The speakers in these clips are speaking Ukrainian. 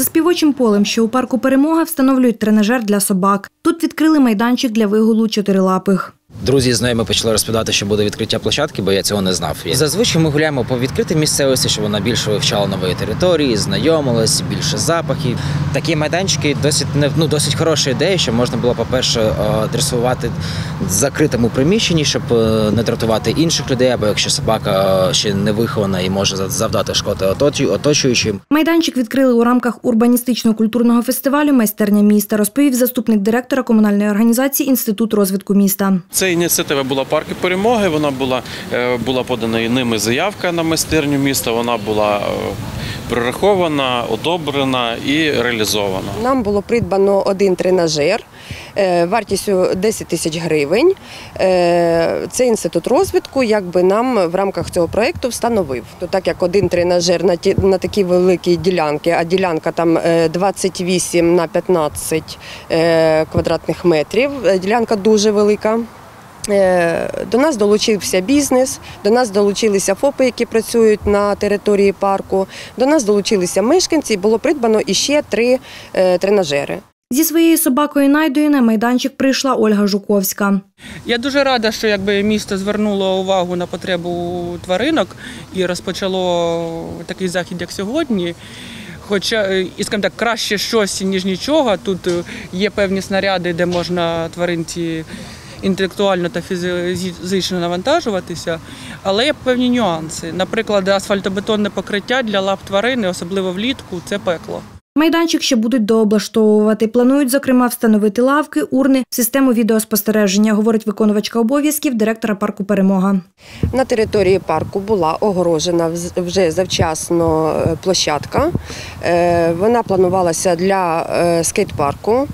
За співочим полем, що у парку Перемога, встановлюють тренажер для собак. Тут відкрили майданчик для вигулу чотирилапих. Друзі з ними почали розповідати, що буде відкриття площадки, бо я цього не знав. І зазвичай ми гуляємо по відкритій місцевості, щоб вона більше вивчала нової території, знайомилась, більше запахів. Такі майданчики досить не ну досить хороша ідея, що можна було, по-перше, е, дресувати в закритому приміщенні, щоб е, не дратувати інших людей, або якщо собака е, ще не вихована і може завдати шкоди оточуючим. Майданчик відкрили у рамках урбаністично-культурного фестивалю Майстерня міста, розповів заступник директора комунальної організації Інститут розвитку міста. Це ініціатива була парки перемоги. Вона була, е, була подана ними заявка на майстерню міста. Вона була е, прорахована, одобрена і реалізована. Нам було придбано один тренажер е, вартістю 10 тисяч гривень. Це інститут розвитку, якби нам в рамках цього проєкту встановив. То так як один тренажер на ті на такі великі ділянки, а ділянка там е, 28 на 15 е, квадратних метрів. Ділянка дуже велика. Е, До нас долучився бізнес, до нас долучилися ФОПи, які працюють на території парку. До нас долучилися мешканці. Було придбано іще три е, тренажери. Зі своєю собакою Найдою на майданчик прийшла Ольга Жуковська. Я дуже рада, що якби місто звернуло увагу на потребу тваринок і розпочало такий захід, як сьогодні. Хоча е, і скажімо так, краще щось ніж нічого. Тут є певні снаряди, де можна тваринці інтелектуально та фізично навантажуватися, але є певні нюанси. Наприклад, асфальтобетонне покриття для лап тварини, особливо влітку, це пекло. Майданчик ще будуть дооблаштовувати. Планують, зокрема, встановити лавки, урни, систему відеоспостереження, говорить виконувачка обов'язків директора парку Перемога. На території парку була огорожена вже завчасно е, площадка. Е, Вона планувалася для е, скейт-парку.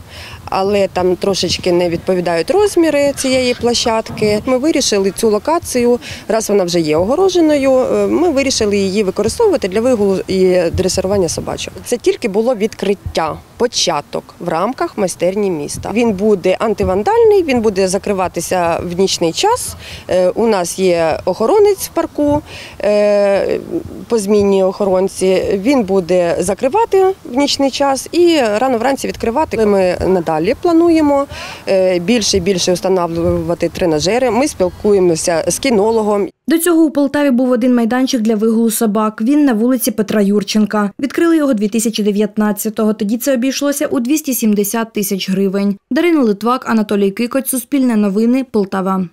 Але там трошечки не відповідають розміри цієї площадки. Ми вирішили цю локацію, раз вона вже є огороженою. е, Ми вирішили її використовувати для вигулу і дресирування собачок. Це тільки було відкриття, початок в рамках майстерні міста. Він буде антивандальний, він буде закриватися в нічний час. Е, У нас є охоронець в парку, е, позмінні охоронці. Він буде закривати в нічний час і рано вранці відкривати. Ми надалі плануємо е, більше і більше встановлювати тренажери. Ми спілкуємося з кінологом. До цього у Полтаві був один майданчик для вигулу собак. Він на вулиці Петра Юрченка. Відкрили його 2019-го. Тоді це обійшлося у 270 тисяч гривень. Дарина Литвак, Анатолій Кикоць, Суспільне новини, Полтава.